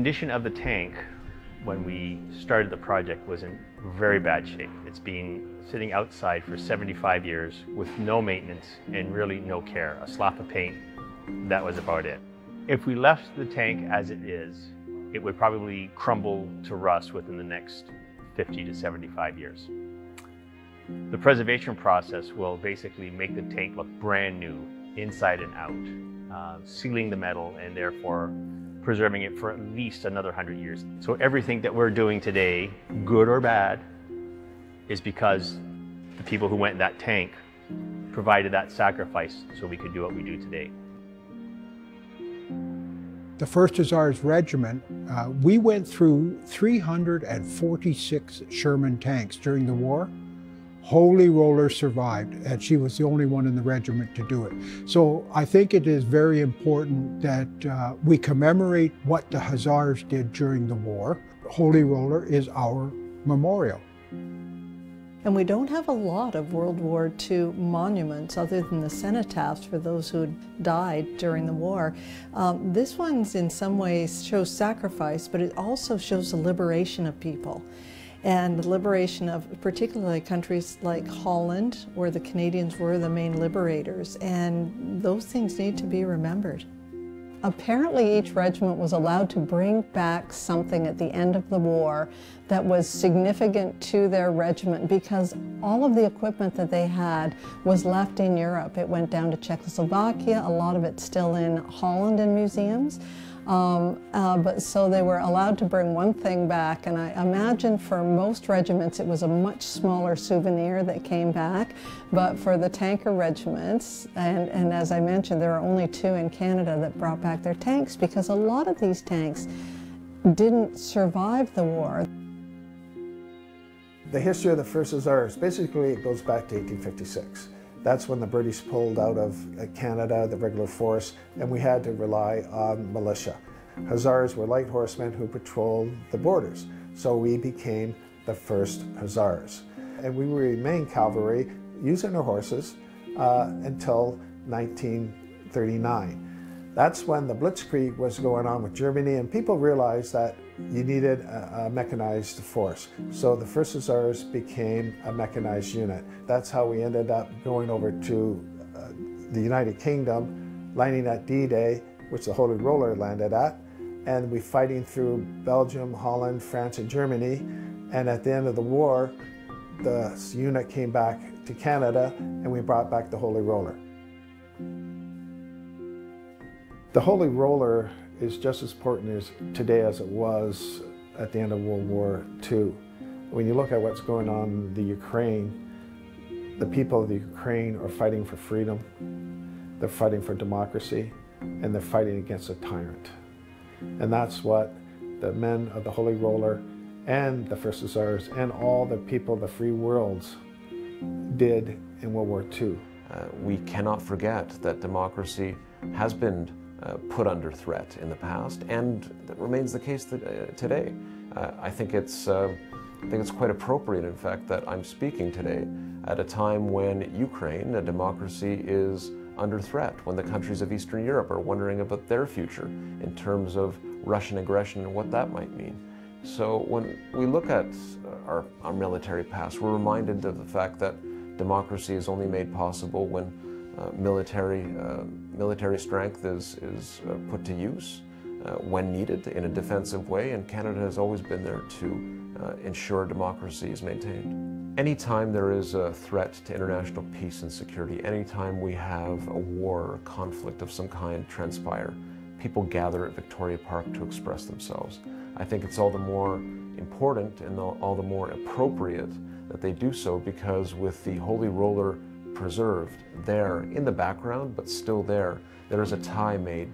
condition of the tank when we started the project was in very bad shape. It's been sitting outside for 75 years with no maintenance and really no care. A slap of paint, that was about it. If we left the tank as it is, it would probably crumble to rust within the next 50 to 75 years. The preservation process will basically make the tank look brand new inside and out, uh, sealing the metal and therefore preserving it for at least another 100 years. So everything that we're doing today, good or bad, is because the people who went in that tank provided that sacrifice so we could do what we do today. The 1st Hussars Regiment, uh, we went through 346 Sherman tanks during the war. Holy Roller survived, and she was the only one in the regiment to do it. So I think it is very important that uh, we commemorate what the Hussars did during the war. Holy Roller is our memorial. And we don't have a lot of World War II monuments other than the cenotaphs for those who died during the war. Um, this one's in some ways shows sacrifice, but it also shows the liberation of people and the liberation of particularly countries like Holland, where the Canadians were the main liberators, and those things need to be remembered. Apparently each regiment was allowed to bring back something at the end of the war that was significant to their regiment because all of the equipment that they had was left in Europe. It went down to Czechoslovakia, a lot of it still in Holland in museums. Um, uh, but so they were allowed to bring one thing back, and I imagine for most regiments it was a much smaller souvenir that came back. But for the tanker regiments, and, and as I mentioned, there are only two in Canada that brought back their tanks because a lot of these tanks didn't survive the war. The history of the First Hussars basically it goes back to 1856. That's when the British pulled out of uh, Canada, the regular force, and we had to rely on militia. Hussars were light horsemen who patrolled the borders, so we became the first Hussars. And we remained cavalry using our horses uh, until 1939. That's when the Blitzkrieg was going on with Germany, and people realized that you needed a, mechanized force. So the First Hussars became a mechanized unit. That's how we ended up going over to uh, the United Kingdom, landing at D-Day, which the Holy Roller landed at, and we fighting through Belgium, Holland, France, and Germany. And at the end of the war, the unit came back to Canada, and we brought back the Holy Roller. The Holy Roller is just as important as today as it was at the end of World War II. When you look at what's going on in the Ukraine, the people of the Ukraine are fighting for freedom, they're fighting for democracy, and they're fighting against a tyrant. And that's what the men of the Holy Roller and the First Hussars and all the people of the free worlds did in World War II. Uh, we cannot forget that democracy has been uh, put under threat in the past, and that remains the case that, uh, today. Uh, I think it's uh, I think it's quite appropriate, in fact, that I'm speaking today at a time when Ukraine, a democracy, is under threat, when the countries of Eastern Europe are wondering about their future in terms of Russian aggression and what that might mean. So when we look at our, our military past, we're reminded of the fact that democracy is only made possible when military, uh, military strength is, is uh, put to use when needed in a defensive way, and Canada has always been there to ensure democracy is maintained. Anytime there is a threat to international peace and security, anytime we have a war or conflict of some kind transpire, people gather at Victoria Park to express themselves. I think it's all the more important and all the more appropriate that they do so because with the Holy Roller preserved there in the background, but still there. There is a tie made.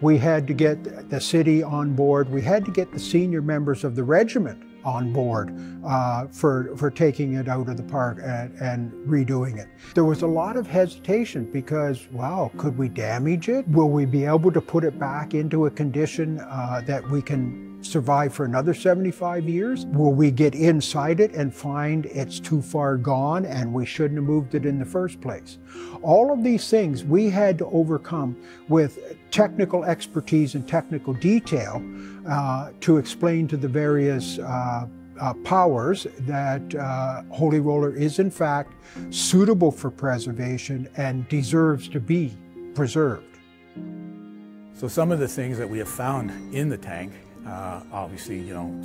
We had to get the city on board. We had to get the senior members of the regiment on board uh, for, for taking it out of the park and, and redoing it. There was a lot of hesitation because, wow, could we damage it? Will we be able to put it back into a condition uh, that we can survive for another 75 years? Will we get inside it and find it's too far gone and we shouldn't have moved it in the first place? All of these things we had to overcome with technical expertise and technical detail uh, to explain to the various uh, uh, powers that uh, Holy Roller is in fact suitable for preservation and deserves to be preserved. So some of the things that we have found in the tank, uh, obviously, you know,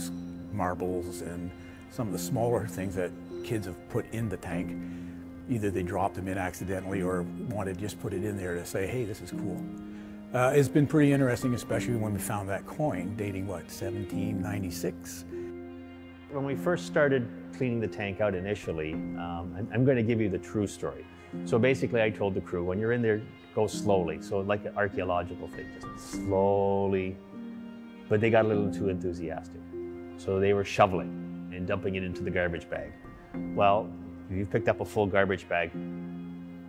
marbles and some of the smaller things that kids have put in the tank, either they dropped them in accidentally or wanted to just put it in there to say, hey, this is cool. Uh, it's been pretty interesting, especially when we found that coin dating, what, 1796? When we first started cleaning the tank out initially, um, I'm, I'm going to give you the true story. So basically, I told the crew, when you're in there, go slowly. So like an archaeological thing, just slowly. But they got a little too enthusiastic. So they were shoveling and dumping it into the garbage bag. Well, if you picked up a full garbage bag,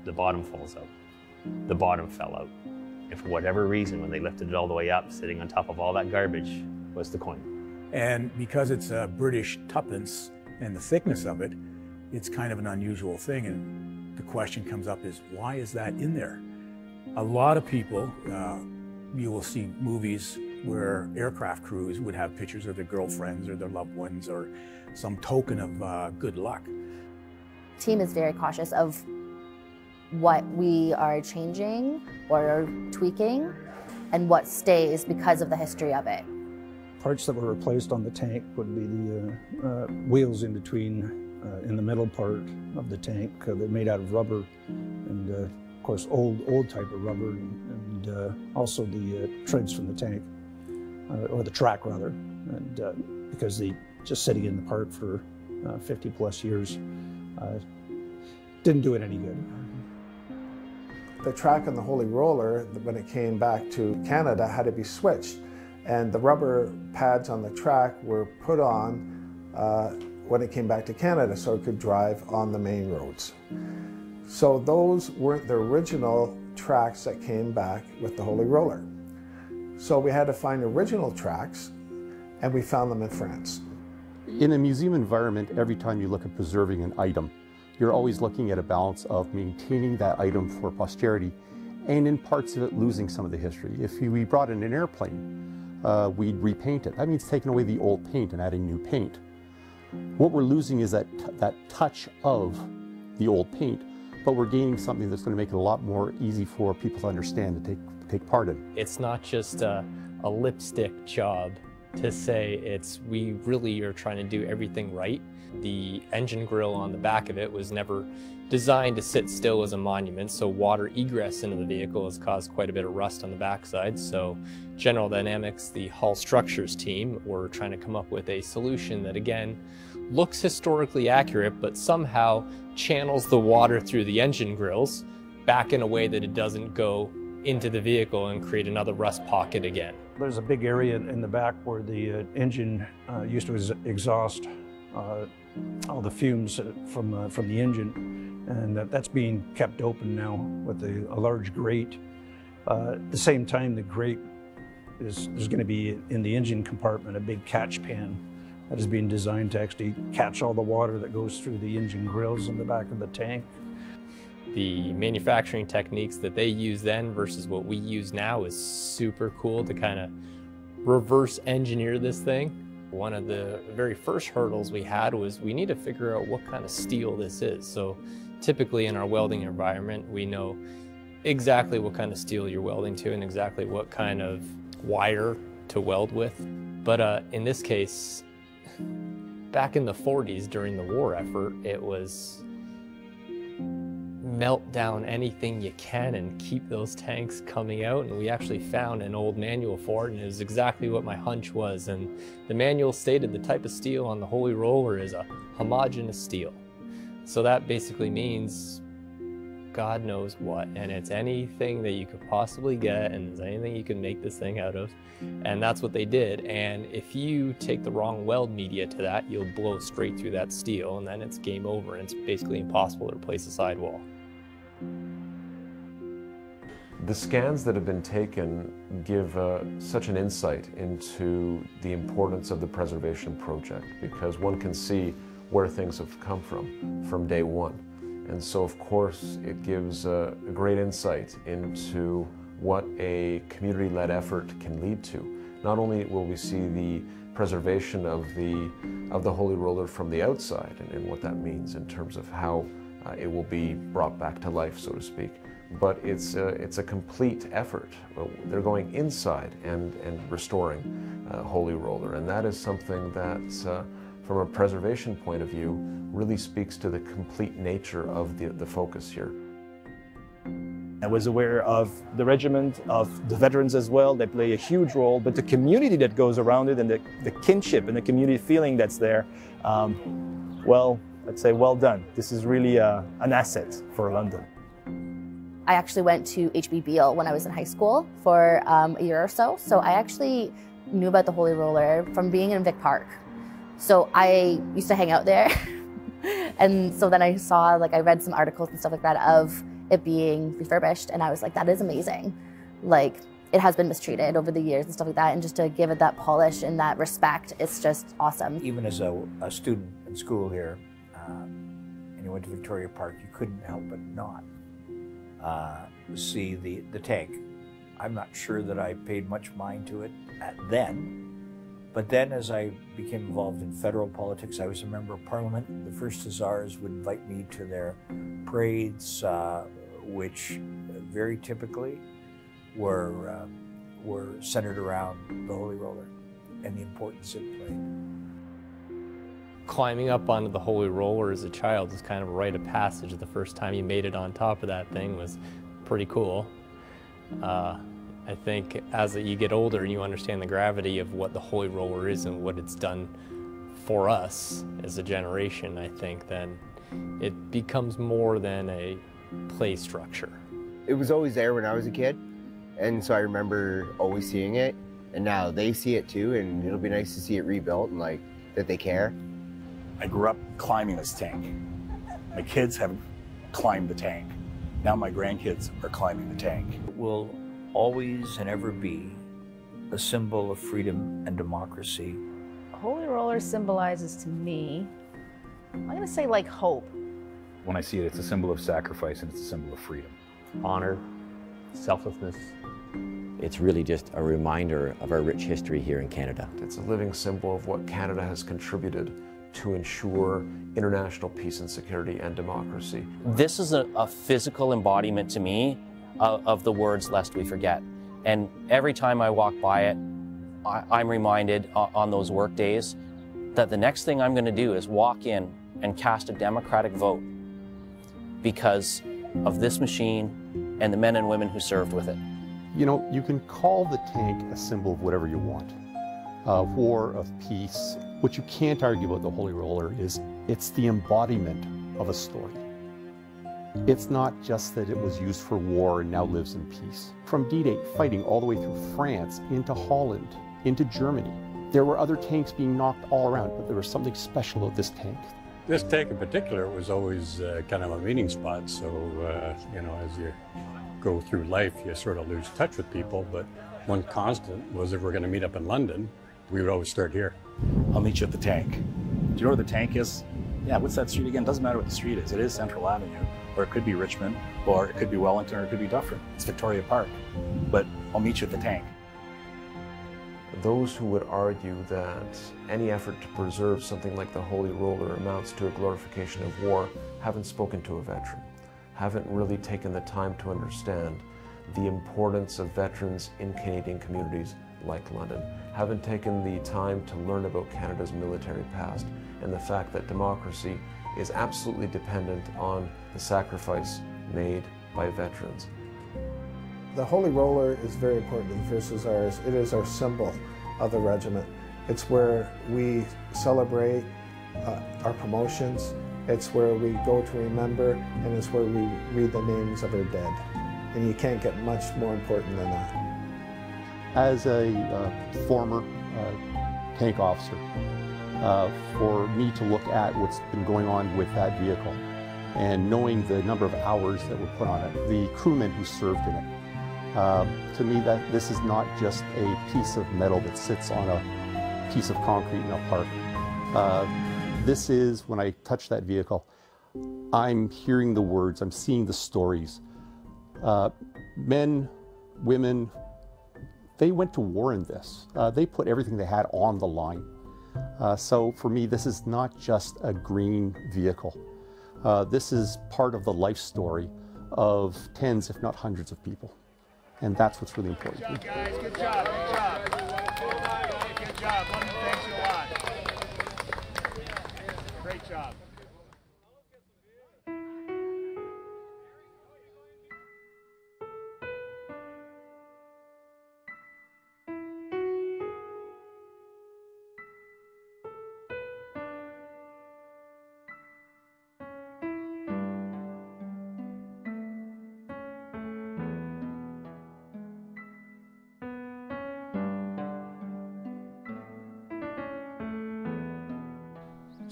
the bottom falls out. The bottom fell out. And for whatever reason, when they lifted it all the way up, sitting on top of all that garbage was the coin. And because it's a British tuppence and the thickness of it, it's kind of an unusual thing. And the question comes up is, why is that in there? A lot of people, uh, you will see movies where aircraft crews would have pictures of their girlfriends or their loved ones or some token of uh, good luck. Team is very cautious of what we are changing or tweaking and what stays because of the history of it. Parts that were replaced on the tank would be the uh, uh, wheels in between, uh, in the middle part of the tank. Uh, they're made out of rubber and uh, of course, old old type of rubber, and, and uh, also the uh, treads from the tank, or the track rather, and uh, because they just sitting in the park for uh, 50 plus years didn't do it any good. The track on the Holy Roller, when it came back to Canada, had to be switched, and the rubber pads on the track were put on when it came back to Canada so it could drive on the main roads. So those weren't the original tracks that came back with the Holy Roller. So we had to find original tracks and we found them in France. In a museum environment, every time you look at preserving an item, you're always looking at a balance of maintaining that item for posterity and in parts of it losing some of the history. If we brought in an airplane, uh, we'd repaint it. That means taking away the old paint and adding new paint. What we're losing is that, that touch of the old paint but we're gaining something that's going to make it a lot more easy for people to understand and take, take part in. It's not just a, a lipstick job to say it's we really are trying to do everything right. The engine grill on the back of it was never designed to sit still as a monument, so water egress into the vehicle has caused quite a bit of rust on the backside. So General Dynamics, the hull structures team, were trying to come up with a solution that again looks historically accurate, but somehow channels the water through the engine grills back in a way that it doesn't go into the vehicle and create another rust pocket again. There's a big area in the back where the uh, engine uh, used to exhaust uh, all the fumes from, uh, from the engine, and that's being kept open now with a, a large grate. Uh, at the same time, the grate is to be in the engine compartment a big catch pan that is being designed to actually catch all the water that goes through the engine grills in the back of the tank. The manufacturing techniques that they use then versus what we use now is super cool to kind of reverse engineer this thing. One of the very first hurdles we had was we need to figure out what kind of steel this is. So typically in our welding environment, we know exactly what kind of steel you're welding to and exactly what kind of wire to weld with. But uh, in this case, back in the 40s during the war effort, it was melt down anything you can and keep those tanks coming out. And we actually found an old manual for it, and it was exactly what my hunch was. And the manual stated the type of steel on the Holy Roller is a homogeneous steel. So that basically means God knows what, and it's anything that you could possibly get, and there's anything you can make this thing out of. And that's what they did. And if you take the wrong weld media to that, you'll blow straight through that steel, and then it's game over, and it's basically impossible to replace the sidewall. The scans that have been taken give uh, such an insight into the importance of the preservation project because one can see where things have come from from day one. And so, of course, it gives a, great insight into what a community-led effort can lead to. Not only will we see the preservation of the, of the Holy Roller from the outside and, and what that means in terms of how uh, it will be brought back to life, so to speak, but it's a, it's a complete effort. They're going inside and, and restoring uh, Holy Roller, and that is something that, uh, from a preservation point of view, really speaks to the complete nature of the, the focus here. I was aware of the regiment, of the veterans as well, they play a huge role, but the community that goes around it and the, the kinship and the community feeling that's there, um, well, I'd say well done. This is really uh, an asset for London. I actually went to HB Beal when I was in high school for um, a year or so. So I actually knew about the Holy Roller from being in Vic Park. So I used to hang out there. and so then I saw, like, I read some articles and stuff like that of it being refurbished. And I was like, that is amazing. Like, it has been mistreated over the years and stuff like that. And just to give it that polish and that respect, it's just awesome. Even as a, a student in school here, um, and you went to Victoria Park, you couldn't help but not uh, see the, the tank. I'm not sure that I paid much mind to it then, but then as I became involved in federal politics, I was a member of parliament. The first Hussars would invite me to their parades, uh, which very typically were, uh, were centered around the Holy Roller and the importance it played climbing up onto the holy roller as a child was kind of a rite of passage. The first time you made it on top of that thing was pretty cool. Uh, I think as you get older and you understand the gravity of what the holy roller is and what it's done for us as a generation, I think then it becomes more than a play structure. It was always there when I was a kid, and so I remember always seeing it, and now they see it too, and it'll be nice to see it rebuilt and like that they care. I grew up climbing this tank. My kids have climbed the tank. Now my grandkids are climbing the tank. It will always and ever be a symbol of freedom and democracy. Holy Roller symbolizes to me, I'm going to say like hope. When I see it, it's a symbol of sacrifice and it's a symbol of freedom. Honor, selflessness. It's really just a reminder of our rich history here in Canada. It's a living symbol of what Canada has contributed to ensure international peace and security and democracy. This is a, a physical embodiment to me of, of, the words lest we forget. And every time I walk by it, I, am reminded uh, on those work days that the next thing I'm going to do is walk in and cast a democratic vote because of this machine and the men and women who served with it. You know, you can call the tank a symbol of whatever you want. Of war, of peace, what you can't argue about the Holy Roller is it's the embodiment of a story. It's not just that it was used for war and now lives in peace. From D-Day fighting all the way through France, into Holland, into Germany, there were other tanks being knocked all around, but there was something special about this tank. This tank in particular was always uh, kind of a meeting spot, so, uh, you know, as you go through life, you sort of lose touch with people, but one constant was if we're going to meet up in London, we would always start here. I'll meet you at the tank. Do you know where the tank is? Yeah, what's that street again? Doesn't matter what the street is. It is Central Avenue, or it could be Richmond, or it could be Wellington, or it could be Dufferin. It's Victoria Park. But I'll meet you at the tank. Those who would argue that any effort to preserve something like the Holy Roller amounts to a glorification of war haven't spoken to a veteran, haven't really taken the time to understand the importance of veterans in Canadian communities like London haven't taken the time to learn about Canada's military past and the fact that democracy is absolutely dependent on the sacrifice made by veterans. The Holy Roller is very important to the First Hussars. It is our symbol of the regiment. It's where we celebrate uh, our promotions. It's where we go to remember, and it's where we read the names of our dead. And you can't get much more important than that as a uh, former uh, tank officer uh, for me to look at what's been going on with that vehicle and knowing the number of hours that were put on it, the crewmen who served in it, Uh, to me, that this is not just a piece of metal that sits on a piece of concrete in a park. Uh, this is, when I touch that vehicle, I'm hearing the words, I'm seeing the stories. Uh, men, women, they went to war in this. Uh, they put everything they had on the line. Uh, so for me, this is not just a green vehicle. Uh, this is part of the life story of tens, if not hundreds of people. And that's what's really important. Good job, guys. Good job. Good job.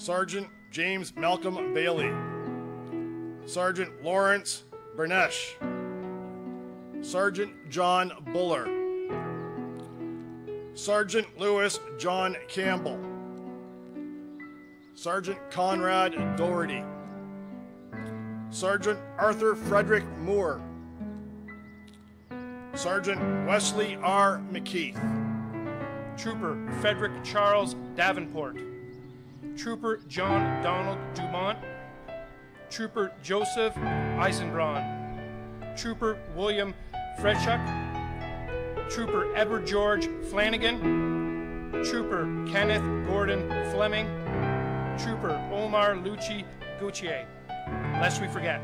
Sergeant James Malcolm Bailey, Sergeant Lawrence Bernesh, Sergeant John Buller, Sergeant Lewis John Campbell, Sergeant Conrad Doherty, Sergeant Arthur Frederick Moore, Sergeant Wesley R. McKeith, Trooper Frederick Charles Davenport, Trooper John Donald Dumont, Trooper Joseph Eisenbraun, Trooper William Fredchuk, Trooper Edward George Flanagan, Trooper Kenneth Gordon Fleming, Trooper Omar Lucci Gautier. Lest we forget,